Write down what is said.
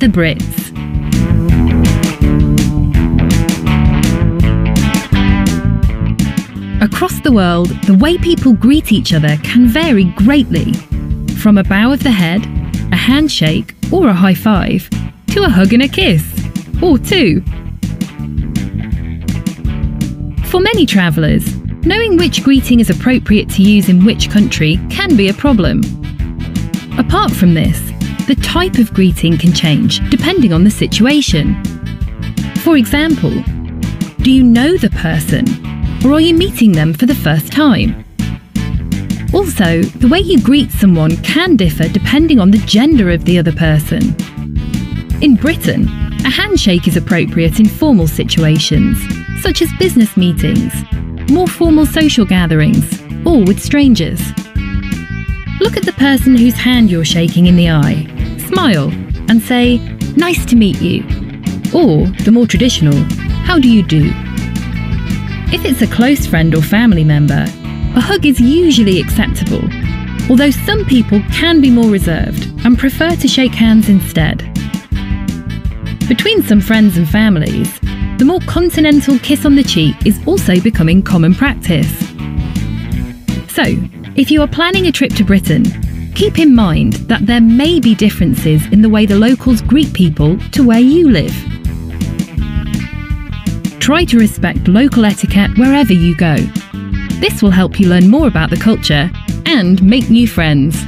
the Brits. Across the world, the way people greet each other can vary greatly. From a bow of the head, a handshake, or a high five, to a hug and a kiss, or two. For many travellers, knowing which greeting is appropriate to use in which country can be a problem. Apart from this, the type of greeting can change depending on the situation. For example, do you know the person or are you meeting them for the first time? Also, the way you greet someone can differ depending on the gender of the other person. In Britain, a handshake is appropriate in formal situations, such as business meetings, more formal social gatherings, or with strangers. Look at the person whose hand you're shaking in the eye, smile, and say, Nice to meet you. Or, the more traditional, How do you do? If it's a close friend or family member, a hug is usually acceptable, although some people can be more reserved and prefer to shake hands instead. Between some friends and families, the more continental kiss on the cheek is also becoming common practice. So, if you are planning a trip to Britain, keep in mind that there may be differences in the way the locals greet people to where you live. Try to respect local etiquette wherever you go. This will help you learn more about the culture and make new friends.